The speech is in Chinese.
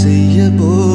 是一本